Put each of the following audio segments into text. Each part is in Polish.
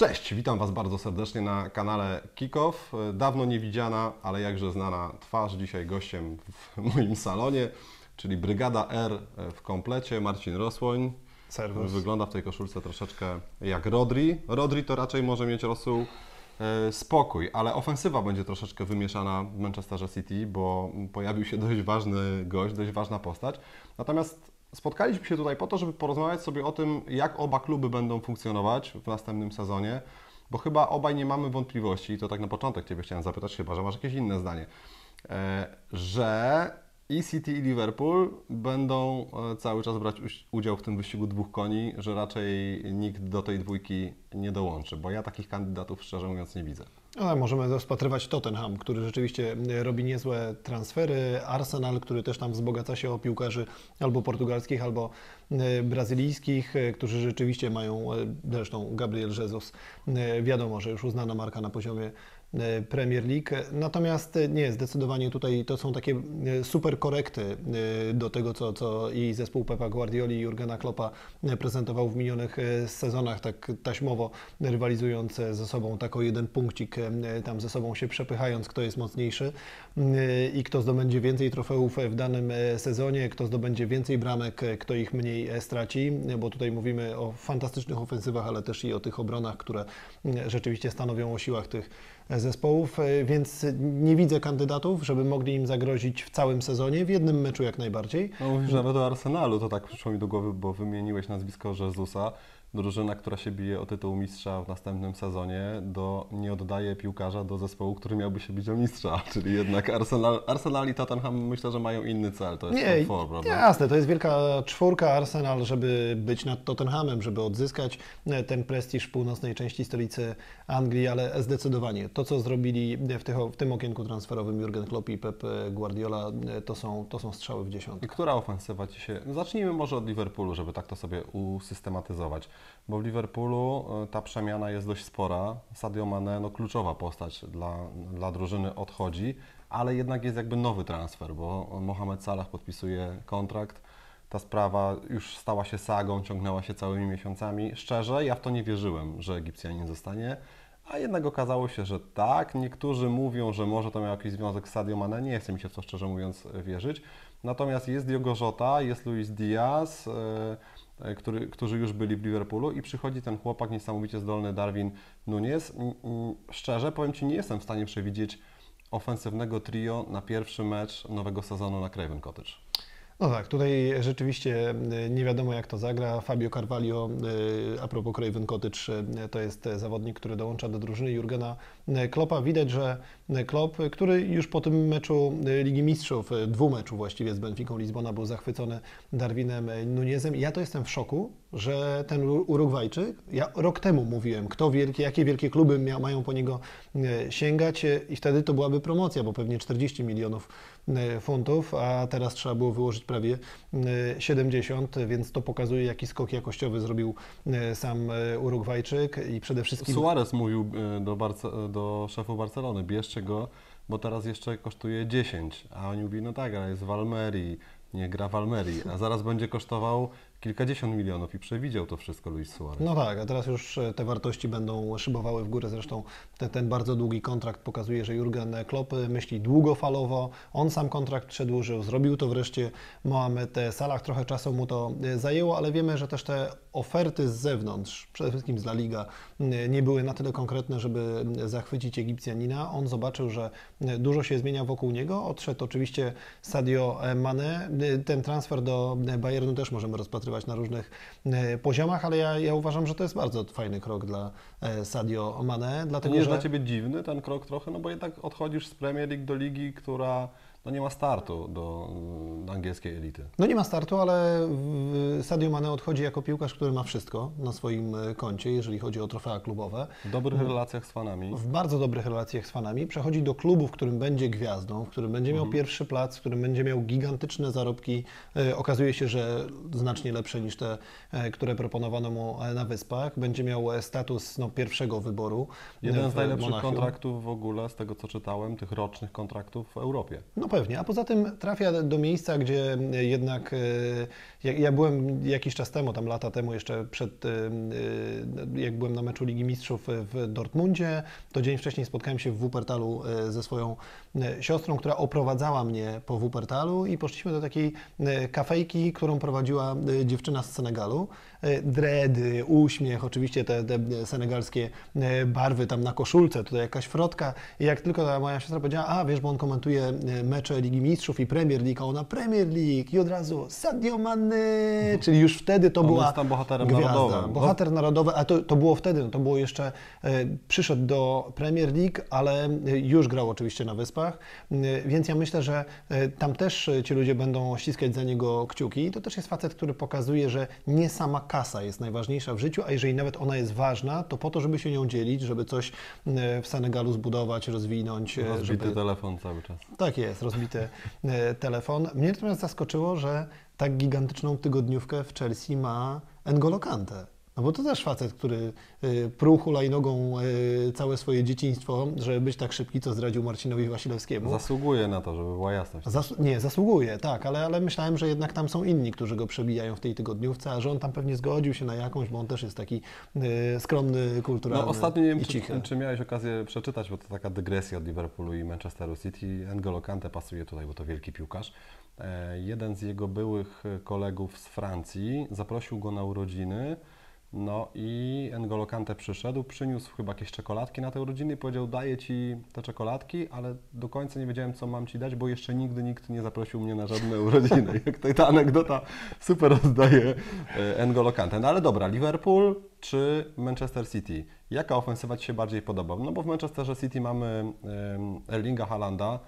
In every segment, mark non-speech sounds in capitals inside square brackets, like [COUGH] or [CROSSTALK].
Cześć, witam Was bardzo serdecznie na kanale Kickoff. Dawno niewidziana, ale jakże znana twarz. Dzisiaj gościem w [LAUGHS] moim salonie, czyli Brygada R w komplecie, Marcin Rosłoń. Serwus. Wygląda w tej koszulce troszeczkę jak Rodri. Rodri to raczej może mieć rosół e, spokój, ale ofensywa będzie troszeczkę wymieszana w Manchesterze City, bo pojawił się dość ważny gość, dość ważna postać. Natomiast spotkaliśmy się tutaj po to, żeby porozmawiać sobie o tym, jak oba kluby będą funkcjonować w następnym sezonie, bo chyba obaj nie mamy wątpliwości, i to tak na początek Ciebie chciałem zapytać, chyba, że masz jakieś inne zdanie, e, że i City i Liverpool będą e, cały czas brać udział w tym wyścigu dwóch koni, że raczej nikt do tej dwójki nie dołączy, bo ja takich kandydatów szczerze mówiąc nie widzę. Ale możemy rozpatrywać Tottenham, który rzeczywiście e, robi niezłe transfery, Arsenal, który też tam wzbogaca się o piłkarzy albo portugalskich, albo e, brazylijskich, którzy rzeczywiście mają, zresztą Gabriel Jesus, wiadomo, że już uznana marka na poziomie Premier League. Natomiast e, nie, zdecydowanie tutaj to są takie e, super korekty e, do tego, co, co i zespół Pepa Guardioli i Jurgena Kloppa e, prezentował w minionych e, sezonach, tak taśmowo rywalizując e, ze sobą, tak o jeden punkcik e, tam ze sobą się przepychając, kto jest mocniejszy e, i kto zdobędzie więcej trofeów w danym e, sezonie, kto zdobędzie więcej bramek, e, kto ich mniej e, straci, e, bo tutaj mówimy o fantastycznych ofensywach, ale też i o tych obronach, które e, rzeczywiście stanowią o siłach tych e, zespołów, e, więc nie widzę kandydatów, żeby mogli im zagrozić w całym sezonie, w jednym meczu jak najbardziej. No mówisz nawet o Arsenalu, to tak przyszło mi do głowy, bo wymieniłeś nazwisko Jezusa. Drużyna, która się bije o tytuł mistrza w następnym sezonie, do, nie oddaje piłkarza do zespołu, który miałby się bić o mistrza. [LAUGHS] Czyli jednak Arsenal, Arsenal i Tottenham myślę, że mają inny cel, to jest Nie, four, prawda? jasne, to jest wielka czwórka Arsenal, żeby być nad Tottenhamem, żeby odzyskać e, ten prestiż północnej części stolicy Anglii, ale zdecydowanie to, co zrobili w, tych, w tym okienku transferowym Jurgen Klopp i Pep Guardiola, e, to są, to są strzały w I dziesiątkę. która ofensywa Ci się... no Zacznijmy może od Liverpoolu, żeby tak to sobie usystematyzować. Bo w Liverpoolu e, ta przemiana jest dość spora. Sadio Mane, no kluczowa postać dla, dla drużyny odchodzi, ale jednak jest jakby nowy transfer, bo Mohamed Salah podpisuje kontrakt. Ta sprawa już stała się sagą, ciągnęła się całymi miesiącami. Szczerze, ja w to nie wierzyłem, że Egipcjanin zostanie. A jednak okazało się, że tak. Niektórzy mówią, że może to miał jakiś związek z Sadio Mane. Nie chce mi się w to szczerze mówiąc wierzyć. Natomiast jest Diogo Jota, jest Luis Diaz, e, który, którzy już byli w Liverpoolu i przychodzi ten chłopak niesamowicie zdolny Darwin Nunez. Szczerze powiem Ci, nie jestem w stanie przewidzieć ofensywnego trio na pierwszy mecz nowego sezonu na Craven Cottage. No tak, tutaj rzeczywiście e, nie wiadomo jak to zagra. Fabio Carvalho, e, a propos Craven Cottage, e, to jest zawodnik, który dołącza do drużyny Jurgena Kloppa. Widać, że Klopp, który już po tym meczu Ligi Mistrzów, dwóch meczu właściwie z Benficą Lizbona był zachwycony Darwinem Nunezem. Ja to jestem w szoku, że ten Urugwajczyk, ja rok temu mówiłem, kto wielkie, jakie wielkie kluby mia, mają po niego sięgać i wtedy to byłaby promocja, bo pewnie 40 milionów funtów, a teraz trzeba było wyłożyć prawie 70, więc to pokazuje, jaki skok jakościowy zrobił sam Urugwajczyk i przede wszystkim... Suarez mówił do, Barce- do szefu Barcelony, bierzcie go, bo teraz jeszcze kosztuje 10, a oni mówili, no tak, ale jest w Almerii, nie gra w Almerii, a zaraz będzie kosztował kilkadziesiąt milionów i przewidział to wszystko Luis Suarez. No tak, a teraz już te wartości będą szybowały w górę. Zresztą te, ten bardzo długi kontrakt pokazuje, że Jurgen Klopp myśli długofalowo. On sam kontrakt przedłużył, zrobił to wreszcie Mohamed Salah. Trochę czasu mu to zajęło, ale wiemy, że też te oferty z zewnątrz, przede wszystkim z La Liga, nie były na tyle konkretne, żeby zachwycić Egipcjanina. On zobaczył, że dużo się zmienia wokół niego. Odszedł oczywiście Sadio Mane. Ten transfer do Bayernu też możemy rozpatrywać na różnych poziomach, ale ja, ja uważam, że to jest bardzo fajny krok dla Sadio Mane. Dlatego, nie jest że... dla Ciebie dziwny ten krok trochę, no bo jednak odchodzisz z Premier League do ligi, która no nie ma startu do, do angielskiej elity. No nie ma startu, ale Sadio Mane odchodzi jako piłkarz, który ma wszystko na swoim e, koncie, jeżeli chodzi o trofea klubowe. W dobrych relacjach z fanami. W bardzo dobrych relacjach z fanami. Przechodzi do klubu, w którym będzie gwiazdą, w którym będzie miał pierwszy plac, w którym będzie miał gigantyczne zarobki. E, Okazuje się, że znacznie lepsze niż te, e, które proponowano mu na Wyspach. Będzie miał status no, pierwszego wyboru. Jeden z najlepszych Monachium. kontraktów w ogóle, z tego co czytałem, tych rocznych kontraktów w Europie. No pewnie, a poza tym trafia do miejsca, gdzie jednak, e, ja, ja byłem jakiś czas temu, tam lata temu jeszcze przed, e, e, jak byłem na meczu Ligi Mistrzów w Dortmundzie, to dzień wcześniej spotkałem się w Wuppertalu ze swoją siostrą, która oprowadzała mnie po Wuppertalu i poszliśmy do takiej kafejki, którą prowadziła dziewczyna z Senegalu. E, Dredy, uśmiech, oczywiście te, te senegalskie e, barwy tam na koszulce, tutaj jakaś frotka. I jak tylko ta moja siostra powiedziała, a wiesz, bo on komentuje e, mecze Ligi Mistrzów i Premier League, a ona Premier League i od razu Sadio Mane, czyli już wtedy to On była jest tam bohaterem gwiazda. narodowym. Bohater narodowy, a to, to było wtedy, no to było jeszcze, przyszedł do Premier League, ale już grał oczywiście na Wyspach, więc ja myślę, że tam też ci ludzie będą ściskać za niego kciuki. I to też jest facet, który pokazuje, że nie sama kasa jest najważniejsza w życiu, a jeżeli nawet ona jest ważna, to po to, żeby się nią dzielić, żeby coś e, w Senegalu zbudować, rozwinąć, e, Rozbity żeby... telefon cały czas. Tak jest, rozbity e, telefon. Mnie natomiast zaskoczyło, że tak gigantyczną tygodniówkę w Chelsea ma N'Golo Kante. No bo to też facet, który y, pruł hulajnogą y, całe swoje dzieciństwo, żeby być tak szybki, co zdradził Marcinowi Wasilewskiemu. Zasługuje na to, żeby była jasność. Zas- nie, zasługuje, tak, ale, ale myślałem, że jednak tam są inni, którzy go przebijają w tej tygodniówce, a że on tam pewnie zgodził się na jakąś, bo on też jest taki y, skromny, kulturalny No, ostatnio nie wiem, czy, czy miałeś okazję przeczytać, bo to taka dygresja od Liverpoolu i Manchesteru City. N'Golo Kante pasuje tutaj, bo to wielki piłkarz. E, jeden z jego byłych kolegów z Francji zaprosił go na urodziny, no i N'Golo Kante przyszedł, przyniósł chyba jakieś czekoladki na te urodziny i powiedział, daję Ci te czekoladki, ale do końca nie wiedziałem, co mam Ci dać, bo jeszcze nigdy nikt nie zaprosił mnie na żadne [LAUGHS] urodziny. Jak tutaj ta anegdota super oddaje e, N'Golo Kante. No ale dobra, Liverpool czy Manchester City? Jaka ofensywa Ci się bardziej podoba? No bo w Manchesterze City mamy Erlinga Halanda,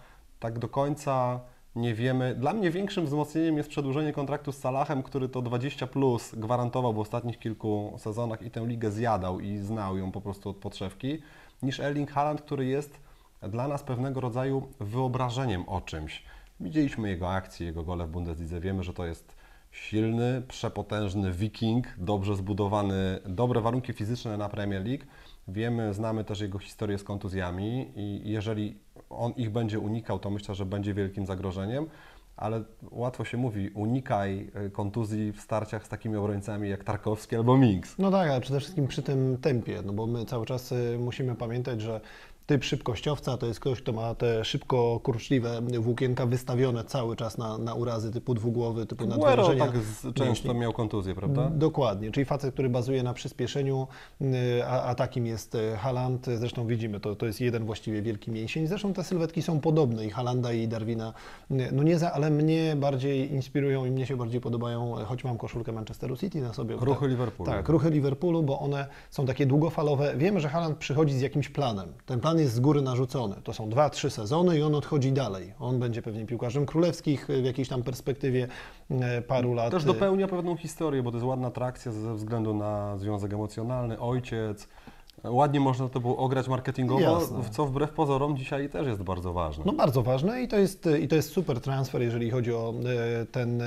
tak do końca nie wiemy. Dla mnie większym wzmocnieniem jest przedłużenie kontraktu z Salahem, który to 20 plus gwarantował w ostatnich kilku sezonach i tę ligę zjadał i znał ją po prostu od podszewki, niż Erling Haaland, który jest dla nas pewnego rodzaju wyobrażeniem o czymś. Widzieliśmy jego akcje, jego gole w Bundeslidze, wiemy, że to jest silny, przepotężny wiking, dobrze zbudowany, dobre warunki fizyczne na Premier League. Wiemy, znamy też jego historię z kontuzjami i jeżeli on ich będzie unikał, to myślę, że będzie wielkim zagrożeniem, ale łatwo się mówi, unikaj e, kontuzji w starciach z takimi obrońcami jak Tarkowski albo Minks. No tak, ale przede wszystkim przy tym tempie, no bo my cały czas y, musimy pamiętać, że typ szybkościowca to jest ktoś, kto ma te szybko kurczliwe włókienka wystawione cały czas na, na urazy typu dwugłowy, typu Guero nadwrażenia. tak z, często miał kontuzję, prawda? Dokładnie, czyli facet, który bazuje na przyspieszeniu, y, a, a takim jest y, Haaland. Zresztą widzimy, to, to jest jeden właściwie wielki mięsień. Zresztą te sylwetki są podobne i Halanda i Darwina y, Nuneza, ale mnie bardziej inspirują i mnie się bardziej podobają, choć mam koszulkę Manchesteru City na sobie. Ruchy tak, Liverpoolu. Tak, ruchy Liverpoolu, bo one są takie długofalowe. Wiemy, że Haaland przychodzi z jakimś planem. Ten plan jest z góry narzucony. To są dwa, trzy sezony i on odchodzi dalej. On będzie pewnie piłkarzem królewskich w jakiejś tam perspektywie y, paru lat. Też dopełnia pewną historię, bo to jest ładna atrakcja ze względu na związek emocjonalny, ojciec. Ładnie można to było ograć marketingowo, Jasne. co wbrew pozorom dzisiaj też jest bardzo ważne. No bardzo ważne i to jest, i to jest super transfer, jeżeli chodzi o e, ten e,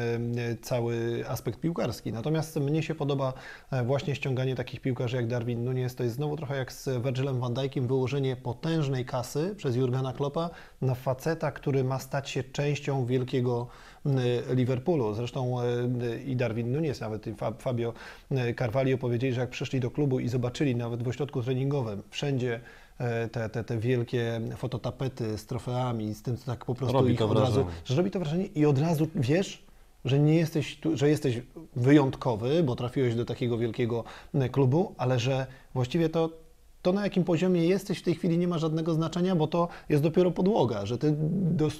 cały aspekt piłkarski. Natomiast mnie się podoba e, właśnie ściąganie takich piłkarzy jak Darwin Nunes. To jest znowu trochę jak z Virgilem van Dijkiem, wyłożenie potężnej kasy przez Jurgena Kloppa na faceta, który ma stać się częścią wielkiego Liverpoolu. Zresztą e, i Darwin Nunes, nawet i Fa- Fabio e, Carvalho powiedzieli, że jak przyszli do klubu i zobaczyli nawet w ośrodku treningowym wszędzie e, te, te, te wielkie fototapety z trofeami, z tym, co tak po prostu Robi ich od razu, że robi to wrażenie i od razu wiesz, że nie jesteś, tu, że jesteś wyjątkowy, bo trafiłeś do takiego wielkiego klubu, ale że właściwie to to na jakim poziomie jesteś w tej chwili nie ma żadnego znaczenia, bo to jest dopiero podłoga, że ty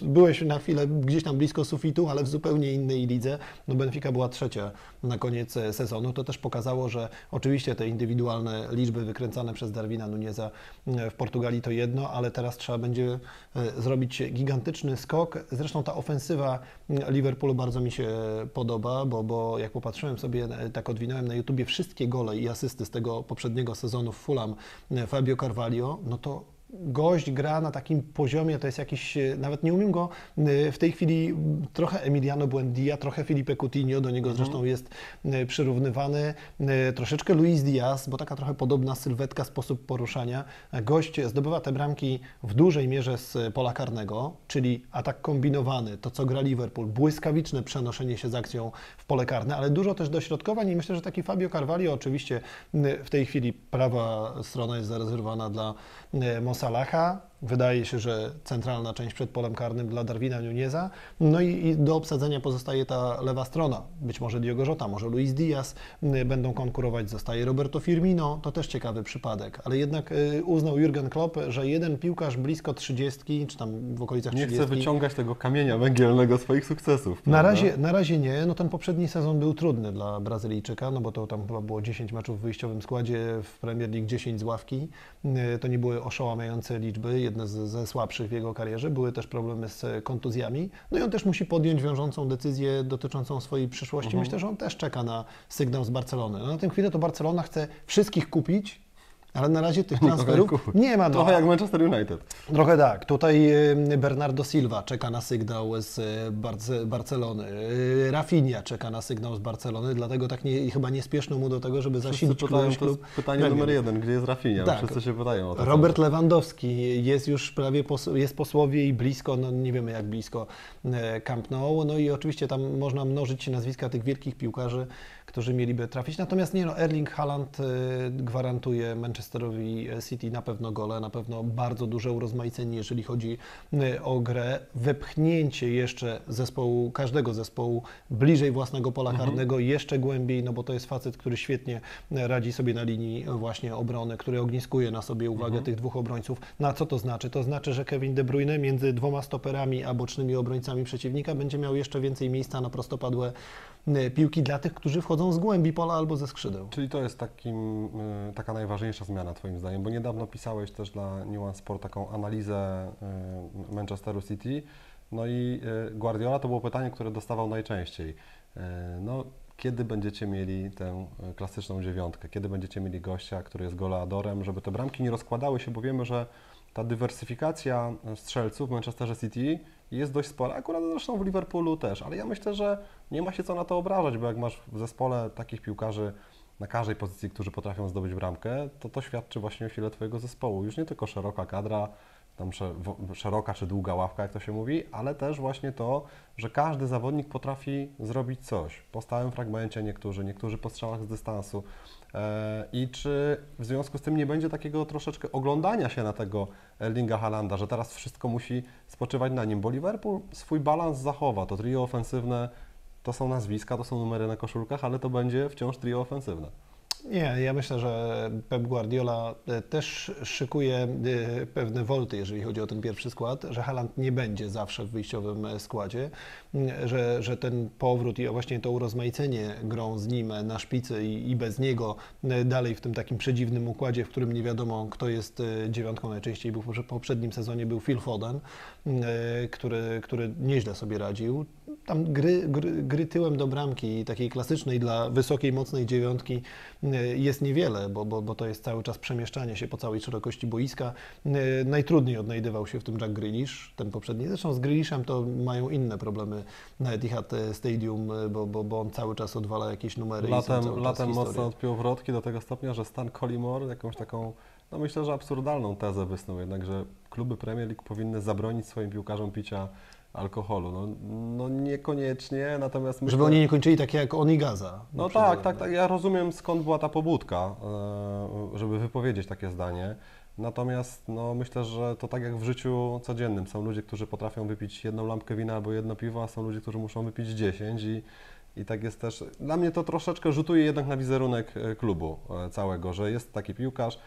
byłeś na chwilę gdzieś tam blisko sufitu, ale w zupełnie innej lidze. No Benfica była trzecia na koniec e, sezonu. To też pokazało, że oczywiście te indywidualne liczby wykręcane przez Darwina Nuneza e, w Portugalii to jedno, ale teraz trzeba będzie e, zrobić gigantyczny skok. Zresztą ta ofensywa Liverpoolu bardzo mi się podoba, bo, bo jak popatrzyłem sobie, tak odwinąłem na YouTubie wszystkie gole i asysty z tego poprzedniego sezonu w Fulham Fabio Carvalho, no to gość gra na takim poziomie, to jest jakiś, e, nawet nie umiem go e, w tej chwili trochę Emiliano Buendia, trochę Felipe Coutinho, do niego zresztą jest e, przyrównywany, troszeczkę Luis Diaz, bo taka trochę podobna sylwetka, sposób poruszania. Gość zdobywa te bramki w dużej mierze z pola karnego, czyli atak kombinowany, to co gra Liverpool, błyskawiczne przenoszenie się z akcją w pole karne, ale dużo też dośrodkowań i myślę, że taki Fabio Carvalho oczywiście w tej chwili prawa strona jest zarezerwowana dla e, sa Lacha. Wydaje się, że centralna część przed polem karnym dla Darwina Nuneza. No i, i do obsadzenia pozostaje ta lewa strona. Być może Diogo Jota, może Luis Diaz m, będą konkurować. Zostaje Roberto Firmino. To też ciekawy przypadek. Ale jednak e, uznał Jurgen Klopp, że jeden piłkarz blisko 30, czy tam w okolicach Nie 30. chcę wyciągać tego kamienia węgielnego swoich sukcesów. Na razie, na razie nie. No ten poprzedni sezon był trudny dla Brazylijczyka, no bo to tam chyba było 10 meczów w wyjściowym składzie, w Premier League 10 z ławki. Yy, To nie były oszałamiające liczby, jedne z, ze słabszych w jego karierze. Były też problemy z kontuzjami. No i on też musi podjąć wiążącą decyzję dotyczącą swojej przyszłości. Mhm. Myślę, że on też czeka na sygnał z Barcelony. No na tę chwilę to Barcelona chce wszystkich kupić, ale na razie tych transferów nie ma. Trochę jak Manchester United. Trochę tak. Tutaj Bernardo Silva czeka na sygnał z y, Barce Barcelony. Y, Rafinha czeka na sygnał z Barcelony, dlatego tak nie, chyba nie spieszno mu do tego, żeby Wszyscy zasilić pytają, klub. pytanie Premier. numer jeden, gdzie jest Rafinha? Tak. Wszyscy się pytają o to. Robert Lewandowski jest już prawie pos, jest posłowie i blisko, no nie wiemy jak blisko e, Camp Nou. No i oczywiście tam można mnożyć nazwiska tych wielkich piłkarzy, którzy mieliby trafić. Natomiast nie no, Erling Haaland e, gwarantuje Manchesterowi City na pewno gole, na pewno bardzo duże urozmaicenie, jeżeli chodzi e, o grę. Wepchnięcie jeszcze zespołu, każdego zespołu bliżej własnego pola karnego, jeszcze głębiej, no bo to jest facet, który świetnie radzi sobie na linii właśnie obrony, który ogniskuje na sobie uwagę tych dwóch obrońców. No a co to znaczy? To znaczy, że Kevin De Bruyne między dwoma stoperami a bocznymi obrońcami przeciwnika będzie miał jeszcze więcej miejsca na prostopadłe piłki dla tych, którzy wchodzą z głębi pola albo ze skrzydeł. Czyli to jest takim, y, taka najważniejsza zmiana Twoim zdaniem, bo niedawno pisałeś też dla Nuance Sport taką analizę y, Manchesteru City, no i y, Guardiola to było pytanie, które dostawał najczęściej. Y, No, kiedy będziecie mieli tę y, klasyczną dziewiątkę? Kiedy będziecie mieli gościa, który jest goleadorem, żeby te bramki nie rozkładały się, bo wiemy, że ta dywersyfikacja strzelców w Manchesterze City jest dość spora, akurat zresztą w Liverpoolu też, ale ja myślę, że nie ma się co na to obrażać, bo jak masz w zespole takich piłkarzy na każdej pozycji, którzy potrafią zdobyć bramkę, to to świadczy właśnie o sile Twojego zespołu. Już nie tylko szeroka kadra, tam szeroka czy długa ławka, jak to się mówi, ale też właśnie to, że każdy zawodnik potrafi zrobić coś. Po stałym fragmencie niektórzy, niektórzy po strzałach z dystansu. E, I czy w związku z tym nie będzie takiego troszeczkę oglądania się na tego Erlinga Halanda, że teraz wszystko musi spoczywać na nim, bo Liverpool swój balans zachowa. To trio ofensywne to są nazwiska, to są numery na koszulkach, ale to będzie wciąż trio ofensywne. Nie, ja myślę, że Pep Guardiola e, też szykuje e, pewne wolty, jeżeli chodzi o ten pierwszy skład, że Haaland nie będzie zawsze w wyjściowym e, składzie, że, że ten powrót i właśnie to urozmaicenie grą z nim na szpicy i, i bez niego dalej w tym takim przedziwnym układzie, w którym nie wiadomo kto jest dziewiątką, najczęściej był w poprze- poprzednim sezonie był Phil Foden, który, który nieźle sobie radził. Tam gry, gry, gry tyłem do bramki, takiej klasycznej dla wysokiej, mocnej dziewiątki e, jest niewiele, bo, bo, bo to jest cały czas przemieszczanie się po całej szerokości boiska. E, Najtrudniej odnajdywał się w tym Jack Grealish, ten poprzedni. Zresztą z Grealishem to mają inne problemy na Etihad Stadium, e, bo, bo, bo on cały czas odwala jakieś numery. Latem, latem mocno odpiął wrotki do tego stopnia, że Stan Collymore jakąś taką, no myślę, że absurdalną tezę wysnuł jednak, że kluby Premier League powinny zabronić swoim piłkarzom picia alkoholu. No, no niekoniecznie, natomiast myślę... Żeby oni nie kończyli tak jak on i Gaza. No na tak, przykład. tak, tak. Ja rozumiem skąd była ta pobudka, e, żeby wypowiedzieć takie zdanie. Natomiast no, myślę, że to tak jak w życiu codziennym. Są ludzie, którzy potrafią wypić jedną lampkę wina albo jedno piwo, a są ludzie, którzy muszą wypić 10 i, i tak jest też. Dla mnie to troszeczkę rzutuje jednak na wizerunek e, klubu e, całego, że jest taki piłkarz,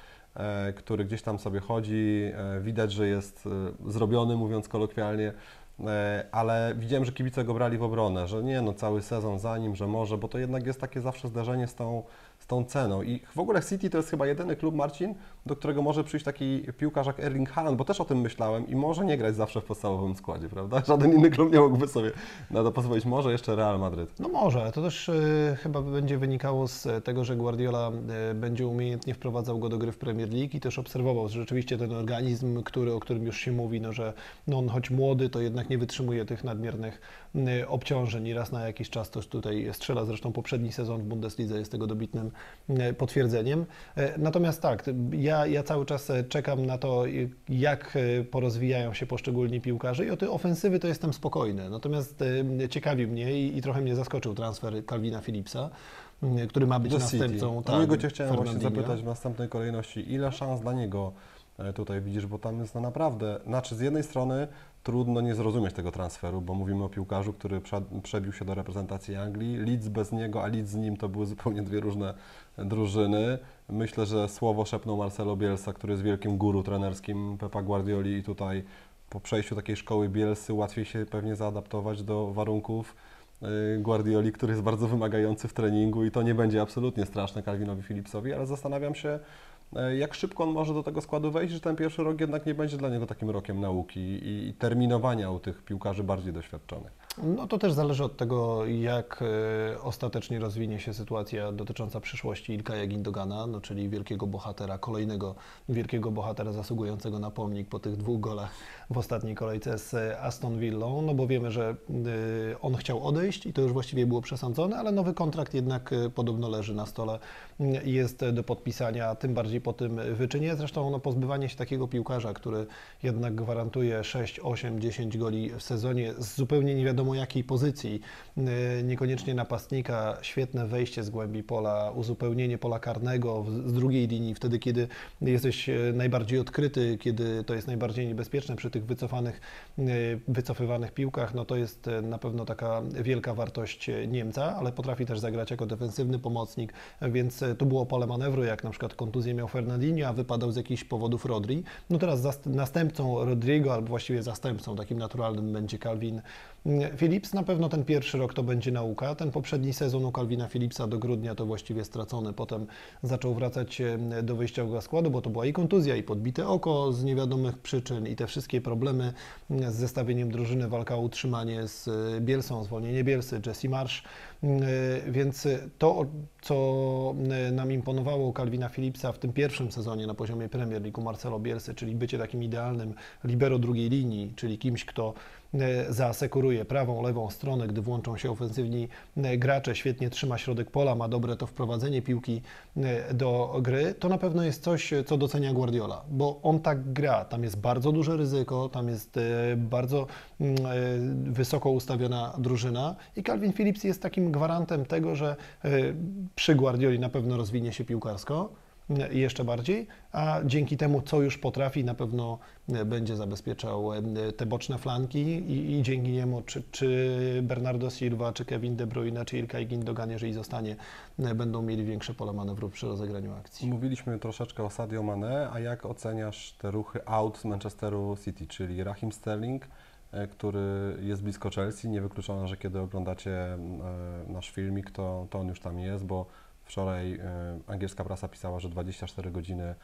który gdzieś tam sobie chodzi, widać, że jest zrobiony, mówiąc kolokwialnie, ale widziałem, że kibice go brali w obronę, że nie no, cały sezon za nim, że może, bo to jednak jest takie zawsze zdarzenie z tą, z tą ceną. I w ogóle City to jest chyba jedyny klub, Marcin, do którego może przyjść taki piłkarz jak Erling Haaland, bo też o tym myślałem i może nie grać zawsze w podstawowym składzie, prawda? [LAUGHS] Żaden inny klub nie mógłby sobie na to pozwolić. Może jeszcze Real Madryt. No może, to też y, chyba będzie wynikało z tego, że Guardiola y, będzie umiejętnie wprowadzał go do gry w Premier League i też obserwował, że rzeczywiście ten organizm, który, o którym już się mówi, no, że no, on choć młody, to jednak nie wytrzymuje tych nadmiernych y, obciążeń i raz na jakiś czas też tutaj strzela. Zresztą poprzedni sezon w Bundeslidze jest tego dobitnym y, potwierdzeniem. Y, natomiast tak, ja, ja cały czas czekam na to, y, jak y, porozwijają się poszczególni piłkarze i o te ofensywy to jestem spokojny. Natomiast ciekawi mnie i, i trochę mnie zaskoczył transfer Calvina Phillipsa, y, który ma być Do następcą. City. tak, o niego Cię chciałem właśnie zapytać w następnej kolejności. Ile szans dla niego e, tutaj widzisz, bo tam jest no naprawdę, znaczy z jednej strony trudno nie zrozumieć tego transferu, bo mówimy o piłkarzu, który prze- przebił się do reprezentacji Anglii. Leeds bez niego, a Leeds z nim to były zupełnie dwie różne drużyny. Myślę, że słowo szepnął Marcelo Bielsa, który jest wielkim guru trenerskim Pepa Guardioli i tutaj po przejściu takiej szkoły Bielsy łatwiej się pewnie zaadaptować do warunków y, Guardioli, który jest bardzo wymagający w treningu i to nie będzie absolutnie straszne Calvinowi Phillipsowi, ale zastanawiam się, e, jak szybko on może do tego składu wejść, że ten pierwszy rok jednak nie będzie dla niego takim rokiem nauki i, terminowania u tych piłkarzy bardziej doświadczonych. No to też zależy od tego, jak e, ostatecznie rozwinie się sytuacja dotycząca przyszłości Ilkaja Gindogana, no czyli wielkiego bohatera, kolejnego wielkiego bohatera zasługującego na pomnik po tych dwóch golach w ostatniej kolejce z e, Aston Villą, no bo wiemy, że e, on chciał odejść i to już właściwie było przesądzone, ale nowy kontrakt jednak e, podobno leży na stole i jest do podpisania, tym bardziej po tym wyczynie. Zresztą no, pozbywanie się takiego piłkarza, który jednak gwarantuje 6, 8, 10 goli w sezonie z zupełnie nie wiadomo jakiej pozycji, e, niekoniecznie napastnika, świetne wejście z głębi pola, uzupełnienie pola karnego z drugiej linii, wtedy kiedy jesteś e, najbardziej odkryty, kiedy to jest najbardziej niebezpieczne przy tych wycofanych, e, wycofywanych piłkach, no to jest na pewno taka wielka wartość Niemca, ale potrafi też zagrać jako defensywny pomocnik, więc tu było pole manewru, jak na przykład kontuzję miał Fernandinho, a wypadał z jakichś powodów Rodri. No teraz następcą Rodrigo, albo właściwie zastępcą takim naturalnym będzie Calvin mm, Phillips. Na pewno ten pierwszy rok to będzie nauka. Ten poprzedni sezon u Calvina Phillipsa do grudnia to właściwie stracony. Potem zaczął wracać e, do wyjściowego składu, bo to była i kontuzja, i podbite oko z niewiadomych przyczyn, i te wszystkie problemy mm, z zestawieniem drużyny, walka o utrzymanie z e, Bielsą, zwolnienie Bielsy, Jesse Marsz. E, Więc to, co e, nam imponowało u Calvina w tym pierwszym sezonie na poziomie Premier League Marcelo Bielsy, czyli bycie takim idealnym libero drugiej linii, czyli kimś, kto zaasekuruje prawą, lewą stronę, gdy włączą się ofensywni e, gracze, świetnie trzyma środek pola, ma dobre to wprowadzenie piłki e, do gry, to na pewno jest coś, co docenia Guardiola, bo on tak gra. Tam jest bardzo duże ryzyko, tam jest e, bardzo mm, e, wysoko ustawiona drużyna i Calvin Phillips jest takim gwarantem tego, że e, przy Guardioli na pewno rozwinie się piłkarsko. e, jeszcze bardziej, a dzięki temu, co już potrafi, na pewno będzie zabezpieczał e, te boczne flanki i, i dzięki niemu czy, czy Bernardo Silva, czy Kevin De Bruyne, czy Ilkay Gundogan, jeżeli zostanie, e, będą mieli większe pole manewru przy rozegraniu akcji. Mówiliśmy troszeczkę o Sadio Mane, a jak oceniasz te ruchy out Manchesteru City, czyli Raheem Sterling, e, który jest blisko Chelsea, niewykluczone, że kiedy oglądacie nasz filmik, to, to on już tam jest, bo wczoraj e, angielska prasa pisała, że 24 godziny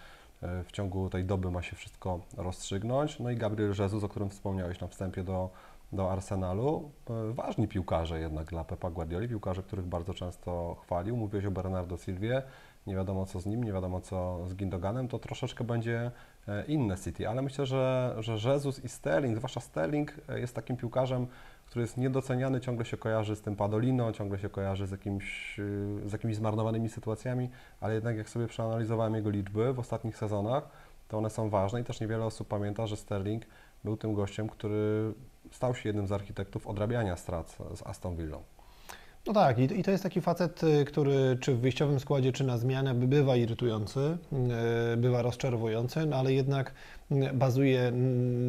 e, w ciągu tej doby ma się wszystko rozstrzygnąć. No i Gabriel Jesus, o którym wspomniałeś na wstępie do, do Arsenalu. E, Ważni piłkarze jednak dla Pepa Guardioli, piłkarze, których bardzo często chwalił. Mówiłeś o Bernardo Silvie, nie wiadomo co z nim, nie wiadomo co z Gindoganem, to troszeczkę będzie e, inne City, ale myślę, że, że Jesus i Sterling, zwłaszcza Sterling e, jest takim piłkarzem, który jest niedoceniany, ciągle się kojarzy z tym Padolino, ciągle się kojarzy z, y, z jakimiś zmarnowanymi sytuacjami, ale jednak jak sobie przeanalizowałem jego liczby w ostatnich sezonach, to one są ważne i też niewiele osób pamięta, że Sterling był tym gościem, który stał się jednym z architektów odrabiania strat z Aston Villą. No tak, i, to jest taki facet, y, który czy w wyjściowym składzie, czy na zmianę by- bywa irytujący, y, bywa rozczarowujący, no ale jednak bazuje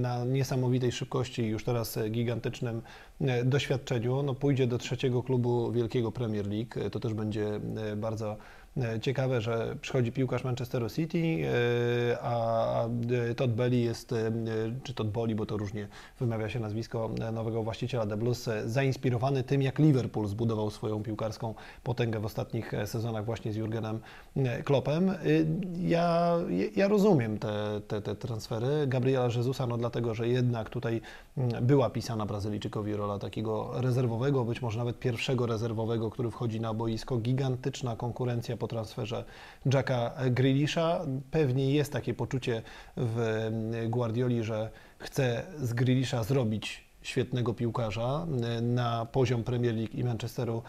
na niesamowitej szybkości i już teraz y, gigantycznym y, doświadczeniu. No pójdzie do trzeciego klubu wielkiego Premier League, y, to też będzie bardzo e, ciekawe, że przychodzi piłkarz Manchesteru City, e, a e, Todd Belly jest, e, czy Todd Boli, bo to różnie wymawia się nazwisko e, nowego właściciela The Blues, e, zainspirowany tym, jak Liverpool zbudował swoją piłkarską potęgę w ostatnich e, sezonach właśnie z Jurgenem e, Kloppem. E, Ja, ja rozumiem te, te, te transfery. Gabriela Jezusa, no dlatego, że jednak tutaj mm, była pisana Brazylijczykowi rola takiego rezerwowego, być może nawet pierwszego rezerwowego, który wchodzi na boisko. Gigantyczna konkurencja po transferze Jacka Grealisha. Pewnie jest takie poczucie w mm, Guardioli, że chce z Grealisha zrobić świetnego piłkarza e, na poziom Premier League i Manchesteru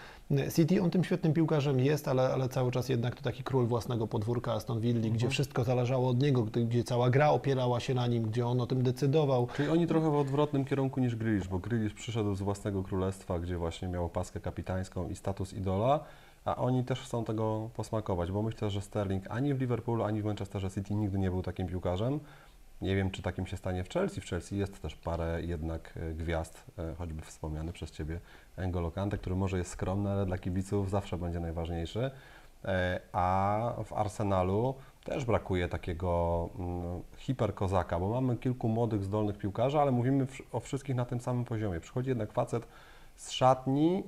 City. On tym świetnym piłkarzem jest, ale, ale cały czas jednak to taki król własnego podwórka Aston Villa, gdzie wszystko zależało od niego, gdzie, gdzie cała gra opierała się na nim, gdzie on o tym decydował. Czyli oni trochę w odwrotnym kierunku niż Grealish, bo Grealish przyszedł z własnego królestwa, gdzie właśnie miał paskę kapitańską i status idola, a oni też chcą tego posmakować, bo myślę, że Sterling ani w Liverpoolu, ani w Manchesterze City nigdy nie był takim piłkarzem. Nie wiem, czy takim się stanie w Chelsea. W Chelsea jest też parę jednak e, gwiazd, e, choćby wspomniany przez Ciebie N'Golo Kante, który może jest skromny, ale dla kibiców zawsze będzie najważniejszy. E, A w Arsenalu też brakuje takiego mm, hiperkozaka, bo mamy kilku młodych, zdolnych piłkarzy, ale mówimy o wszystkich na tym samym poziomie. Przychodzi jednak facet z szatni,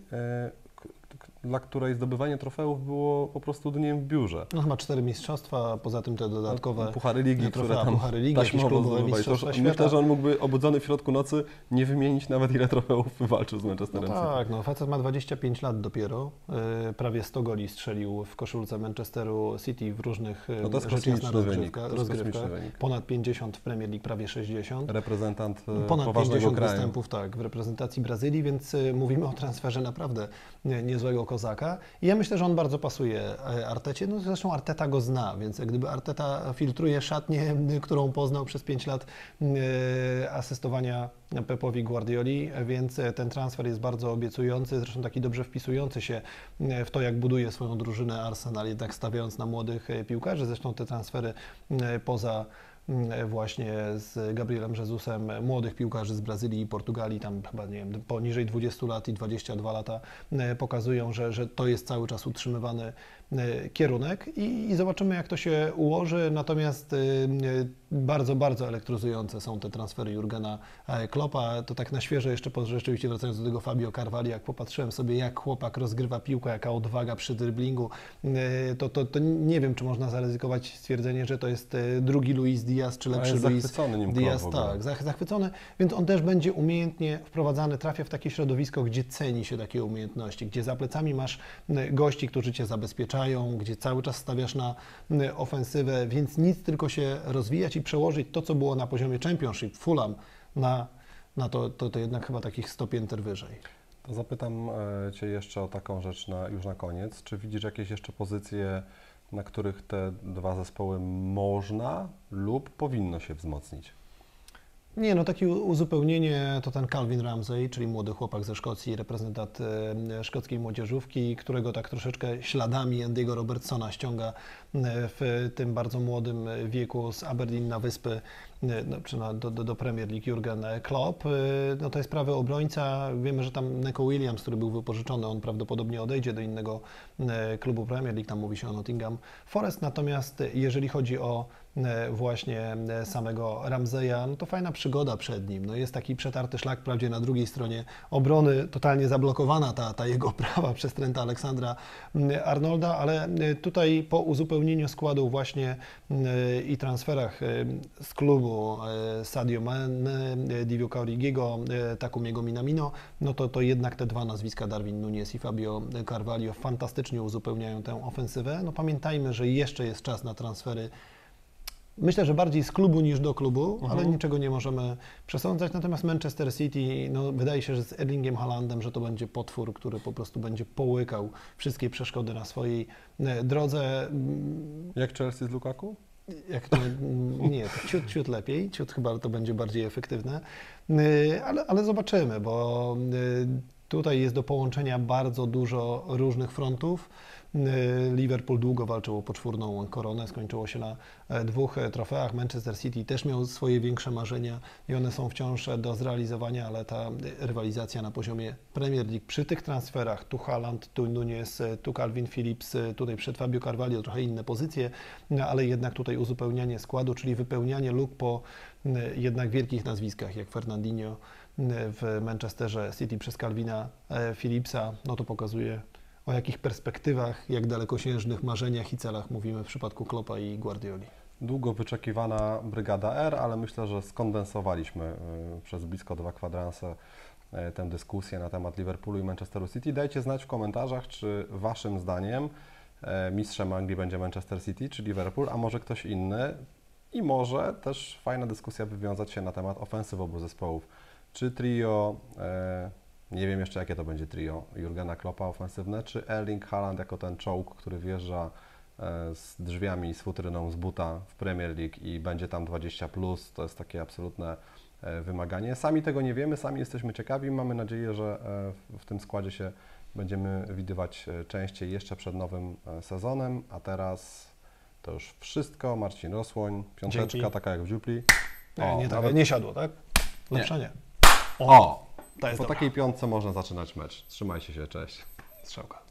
dla której zdobywanie trofeów było po prostu dniem w biurze. No chyba cztery mistrzostwa, a poza tym te dodatkowe Puchary Ligi, trofea, które tam Puchary Ligi, taśmowo. To, mistrzostwa świata. myślę, że on mógłby obudzony w środku nocy nie wymienić nawet ile trofeów wywalczył z No Manchesterem City. tak, no facet ma 25 lat dopiero, e, prawie 100 goli strzelił w koszulce Manchesteru City w różnych e, No to jest kosmiczny wynik, to jest rozgrywkach. kosmiczny wynik. Ponad 50 w Premier League, prawie 60. Reprezentant e, Ponad poważnego 50 kraju. występów tak, w reprezentacji Brazylii, więc y, mówimy o transferze naprawdę nie- niezłego kozaka. I ja myślę, że on bardzo pasuje e, Artecie. No zresztą Arteta go zna, więc jak gdyby Arteta filtruje szatnię, [LAUGHS] którą poznał przez 5 lat y, asystowania Pepowi Guardioli, więc e, ten transfer jest bardzo obiecujący, zresztą taki dobrze wpisujący się e, w to, jak buduje swoją drużynę Arsenal, jednak stawiając na młodych e, piłkarzy. Zresztą te transfery e, poza mm, właśnie z Gabrielem Jezusem, młodych piłkarzy z Brazylii i Portugalii, tam chyba nie wiem, poniżej 20 lat i 22 lata e, pokazują, że, że to jest cały czas utrzymywany kierunek i, i zobaczymy jak to się ułoży, natomiast e, e, bardzo, bardzo elektryzujące są te transfery Jurgena e, Kloppa, to tak na świeżo jeszcze, po- rzeczywiście wracając do tego Fabio Carvalho, jak popatrzyłem sobie jak chłopak rozgrywa piłkę, jaka odwaga przy driblingu, e, to, to, to nie wiem, czy można zaryzykować stwierdzenie, że to jest e, drugi Luis Diaz, czy A lepszy Luis zachwycony nim Diaz, tak, zach- zachwycony, więc on też będzie umiejętnie wprowadzany, trafia w takie środowisko, gdzie ceni się takie umiejętności, gdzie za plecami masz gości, którzy cię zabezpieczają, gdzie cały czas stawiasz na m, ofensywę, więc nic tylko się rozwijać i przełożyć to, co było na poziomie Championship, Fulham, na, na to, to, to jednak chyba takich 100 pięter wyżej. Zapytam e, Cię jeszcze o taką rzecz na, już na koniec. Czy widzisz jakieś jeszcze pozycje, na których te dwa zespoły można lub powinno się wzmocnić? Nie, no takie uzupełnienie to ten Calvin Ramsey, czyli młody chłopak ze Szkocji, reprezentant e, szkockiej młodzieżówki, którego tak troszeczkę śladami Andy'ego Robertsona ściąga e, w tym bardzo młodym wieku z Aberdeen na wyspy, e, no, czy na, do, do, Premier League Jurgen Klopp. No to jest prawy obrońca. Wiemy, że tam Neko Williams, który był wypożyczony, on prawdopodobnie odejdzie do innego klubu Premier League, tam mówi się o Nottingham Forest. Natomiast jeżeli chodzi o właśnie e, samego Ramseya, no to fajna przygoda przed nim. No jest taki przetarty szlak, wprawdzie na drugiej stronie obrony, totalnie zablokowana ta, ta jego [LAUGHS] prawa przez Trenta Aleksandra Arnolda, ale e, tutaj po uzupełnieniu składu właśnie i transferach e, z klubu e, Sadio Mane, e, Divock Origiego, e, Takumiego Minamino, no to, to jednak te dwa nazwiska, Darwin Nunes i Fabio Carvalho, fantastycznie uzupełniają tę ofensywę. No pamiętajmy, że jeszcze jest czas na transfery Myślę, że bardziej z klubu niż do klubu, ale niczego nie możemy przesądzać. Natomiast Manchester City, no, wydaje się, że z Erlingiem Haalandem, że to będzie potwór, który po prostu będzie połykał wszystkie przeszkody na swojej e, drodze. Mm, Jak Chelsea z Lukaku? Jak to, mm, nie, to ciut, ciut lepiej, ciut chyba to będzie bardziej efektywne, Y, ale, ale zobaczymy, bo y, tutaj jest do połączenia bardzo dużo różnych frontów. Liverpool długo walczył o poczwórną koronę, skończyło się na e, dwóch e, trofeach. Manchester City też miał swoje większe marzenia i one są wciąż do zrealizowania, ale ta e, rywalizacja na poziomie Premier League przy tych transferach, tu Haaland, tu Nunez, e, tu Calvin Phillips, e, tutaj przed Fabio Carvalho trochę inne pozycje, no, ale jednak tutaj uzupełnianie składu, czyli wypełnianie luk po jednak wielkich nazwiskach jak Fernandinho w Manchesterze City przez Calvina e, Phillipsa, no to pokazuje o jakich perspektywach, jak dalekosiężnych marzeniach i celach mówimy w przypadku Kloppa i Guardioli. Długo wyczekiwana brygada R, ale myślę, że skondensowaliśmy y, przez blisko dwa kwadranse y, tę dyskusję na temat Liverpoolu i Manchesteru City. Dajcie znać w komentarzach, czy Waszym zdaniem e, mistrzem Anglii będzie Manchester City czy Liverpool, a może ktoś inny. I może też fajna dyskusja wywiązać się na temat ofensyw obu zespołów. Czy trio, e, nie wiem jeszcze jakie to będzie trio, Jurgena Kloppa ofensywne, czy Erling Haaland jako ten czołg, który wjeżdża e, z drzwiami, z futryną, z buta w Premier League i będzie tam 20+, plus, to jest takie absolutne e, wymaganie. Sami tego nie wiemy, sami jesteśmy ciekawi. Mamy nadzieję, że e, w- w tym składzie się będziemy widywać e, częściej jeszcze przed nowym e, sezonem. A teraz to już wszystko. Marcin Rosłoń, piąteczka Dzięki. taka jak w dziupli. Nie, O, nie, tak, nawet- nie siadło, tak? Lepsza nie. O! To jest Po takiej piątce można zaczynać mecz. Trzymajcie się, cześć. Strzałka.